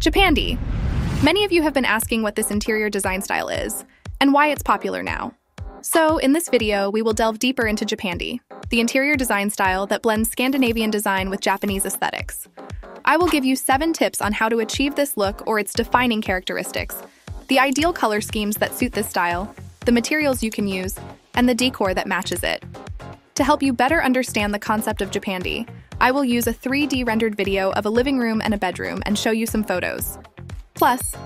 Japandi. Many of you have been asking what this interior design style is and why it's popular now. So, in this video, we will delve deeper into Japandi, the interior design style that blends Scandinavian design with Japanese aesthetics. I will give you seven tips on how to achieve this look or its defining characteristics, the ideal color schemes that suit this style, the materials you can use, and the decor that matches it. To help you better understand the concept of Japandi, I will use a 3D rendered video of a living room and a bedroom and show you some photos. Plus,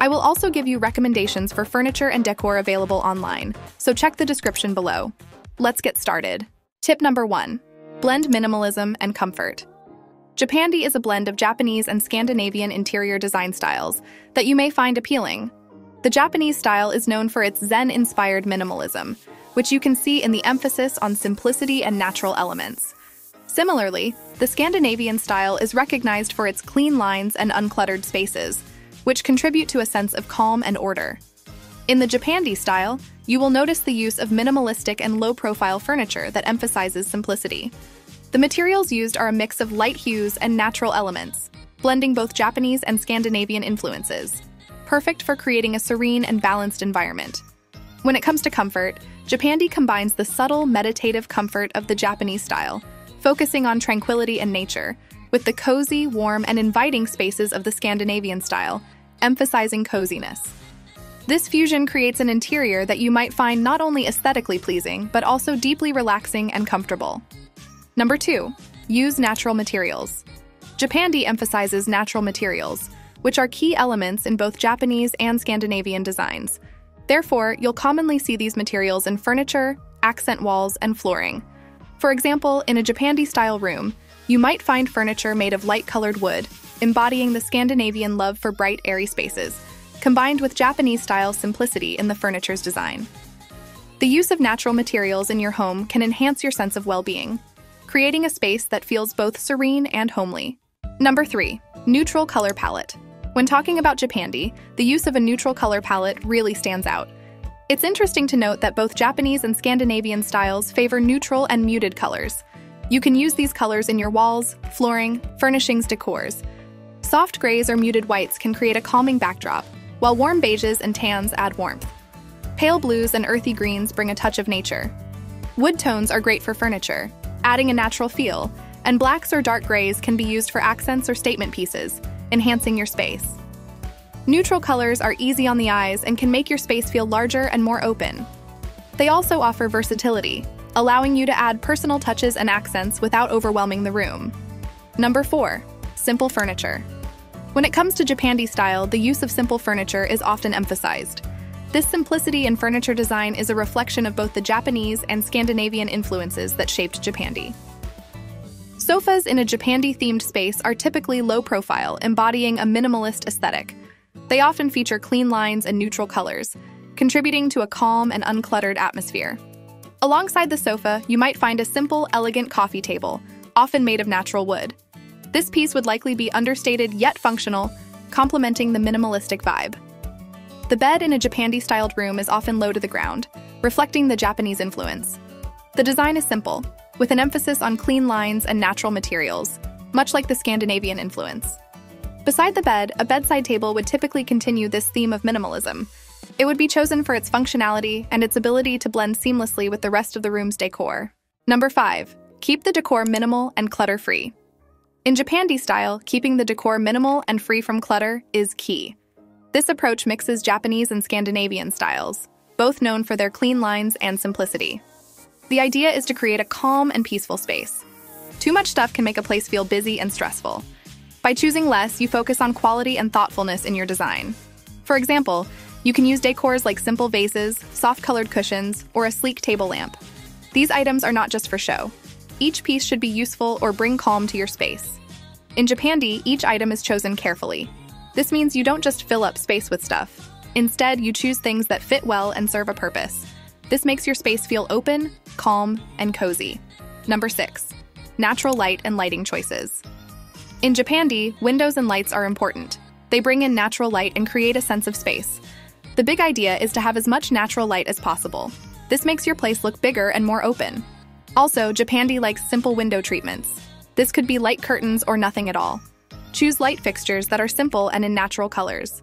I will also give you recommendations for furniture and decor available online, so check the description below. Let's get started. Tip number one blend minimalism and comfort. Japandi is a blend of Japanese and Scandinavian interior design styles that you may find appealing. The Japanese style is known for its Zen inspired minimalism, which you can see in the emphasis on simplicity and natural elements. Similarly, the Scandinavian style is recognized for its clean lines and uncluttered spaces, which contribute to a sense of calm and order. In the Japandi style, you will notice the use of minimalistic and low profile furniture that emphasizes simplicity. The materials used are a mix of light hues and natural elements, blending both Japanese and Scandinavian influences, perfect for creating a serene and balanced environment. When it comes to comfort, Japandi combines the subtle, meditative comfort of the Japanese style, focusing on tranquility and nature, with the cozy, warm, and inviting spaces of the Scandinavian style, emphasizing coziness. This fusion creates an interior that you might find not only aesthetically pleasing, but also deeply relaxing and comfortable. Number two, use natural materials. Japandi emphasizes natural materials, which are key elements in both Japanese and Scandinavian designs. Therefore, you'll commonly see these materials in furniture, accent walls, and flooring. For example, in a Japandi style room, you might find furniture made of light colored wood, embodying the Scandinavian love for bright, airy spaces, combined with Japanese style simplicity in the furniture's design. The use of natural materials in your home can enhance your sense of well being, creating a space that feels both serene and homely. Number three, neutral color palette. When talking about Japandi, the use of a neutral color palette really stands out. It's interesting to note that both Japanese and Scandinavian styles favor neutral and muted colors. You can use these colors in your walls, flooring, furnishings, decors. Soft grays or muted whites can create a calming backdrop, while warm beiges and tans add warmth. Pale blues and earthy greens bring a touch of nature. Wood tones are great for furniture, adding a natural feel, and blacks or dark grays can be used for accents or statement pieces, enhancing your space. Neutral colors are easy on the eyes and can make your space feel larger and more open. They also offer versatility, allowing you to add personal touches and accents without overwhelming the room. Number 4. Simple furniture. When it comes to Japandi style, the use of simple furniture is often emphasized. This simplicity in furniture design is a reflection of both the Japanese and Scandinavian influences that shaped Japandi. Sofas in a Japandi themed space are typically low profile, embodying a minimalist aesthetic. They often feature clean lines and neutral colors, contributing to a calm and uncluttered atmosphere. Alongside the sofa, you might find a simple, elegant coffee table, often made of natural wood. This piece would likely be understated yet functional, complementing the minimalistic vibe. The bed in a Japandi styled room is often low to the ground, reflecting the Japanese influence. The design is simple, with an emphasis on clean lines and natural materials, much like the Scandinavian influence. Beside the bed, a bedside table would typically continue this theme of minimalism. It would be chosen for its functionality and its ability to blend seamlessly with the rest of the room's decor. Number 5. Keep the decor minimal and clutter free. In Japandi style, keeping the decor minimal and free from clutter is key. This approach mixes Japanese and Scandinavian styles, both known for their clean lines and simplicity. The idea is to create a calm and peaceful space. Too much stuff can make a place feel busy and stressful. By choosing less, you focus on quality and thoughtfulness in your design. For example, you can use decors like simple vases, soft colored cushions, or a sleek table lamp. These items are not just for show. Each piece should be useful or bring calm to your space. In Japandi, each item is chosen carefully. This means you don't just fill up space with stuff. Instead, you choose things that fit well and serve a purpose. This makes your space feel open, calm, and cozy. Number 6. Natural light and lighting choices. In Japandi, windows and lights are important. They bring in natural light and create a sense of space. The big idea is to have as much natural light as possible. This makes your place look bigger and more open. Also, Japandi likes simple window treatments. This could be light curtains or nothing at all. Choose light fixtures that are simple and in natural colors.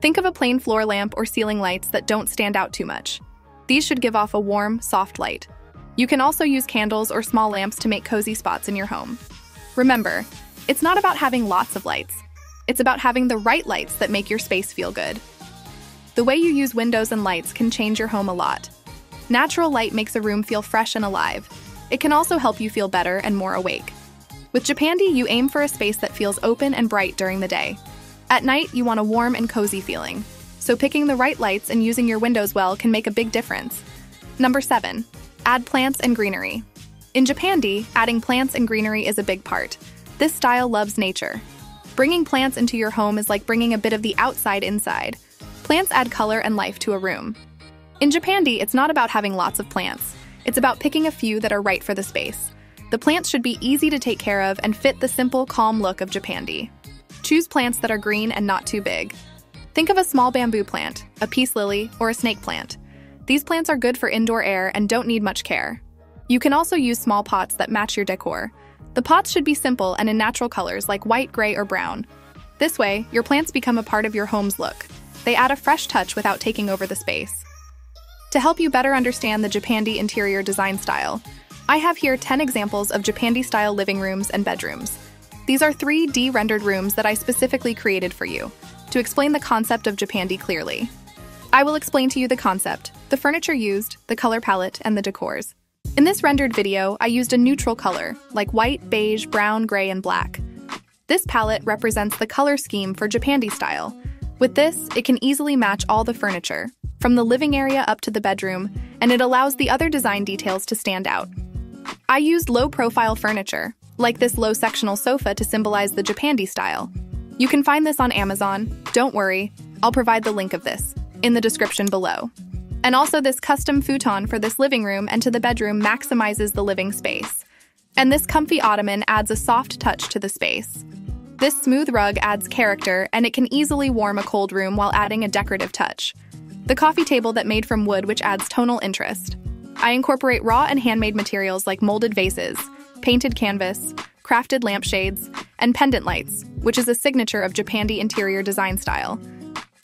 Think of a plain floor lamp or ceiling lights that don't stand out too much. These should give off a warm, soft light. You can also use candles or small lamps to make cozy spots in your home. Remember, it's not about having lots of lights. It's about having the right lights that make your space feel good. The way you use windows and lights can change your home a lot. Natural light makes a room feel fresh and alive. It can also help you feel better and more awake. With Japandi, you aim for a space that feels open and bright during the day. At night, you want a warm and cozy feeling. So picking the right lights and using your windows well can make a big difference. Number 7. Add plants and greenery. In Japandi, adding plants and greenery is a big part. This style loves nature. Bringing plants into your home is like bringing a bit of the outside inside. Plants add color and life to a room. In Japandi, it's not about having lots of plants. It's about picking a few that are right for the space. The plants should be easy to take care of and fit the simple, calm look of Japandi. Choose plants that are green and not too big. Think of a small bamboo plant, a peace lily, or a snake plant. These plants are good for indoor air and don't need much care. You can also use small pots that match your decor. The pots should be simple and in natural colors like white, gray, or brown. This way, your plants become a part of your home's look. They add a fresh touch without taking over the space. To help you better understand the Japandi interior design style, I have here 10 examples of Japandi style living rooms and bedrooms. These are 3D rendered rooms that I specifically created for you to explain the concept of Japandi clearly. I will explain to you the concept, the furniture used, the color palette, and the decors. In this rendered video, I used a neutral color, like white, beige, brown, gray, and black. This palette represents the color scheme for Japandi style. With this, it can easily match all the furniture, from the living area up to the bedroom, and it allows the other design details to stand out. I used low profile furniture, like this low sectional sofa to symbolize the Japandi style. You can find this on Amazon. Don't worry, I'll provide the link of this in the description below. And also, this custom futon for this living room and to the bedroom maximizes the living space. And this comfy ottoman adds a soft touch to the space. This smooth rug adds character and it can easily warm a cold room while adding a decorative touch the coffee table that made from wood which adds tonal interest. I incorporate raw and handmade materials like molded vases, painted canvas, crafted lampshades, and pendant lights, which is a signature of Japandi interior design style.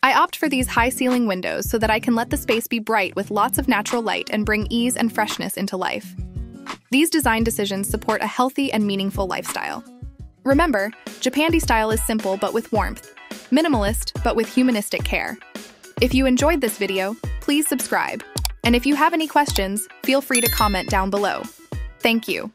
I opt for these high ceiling windows so that I can let the space be bright with lots of natural light and bring ease and freshness into life. These design decisions support a healthy and meaningful lifestyle. Remember, Japandi style is simple but with warmth, minimalist but with humanistic care. If you enjoyed this video, please subscribe. And if you have any questions, feel free to comment down below. Thank you.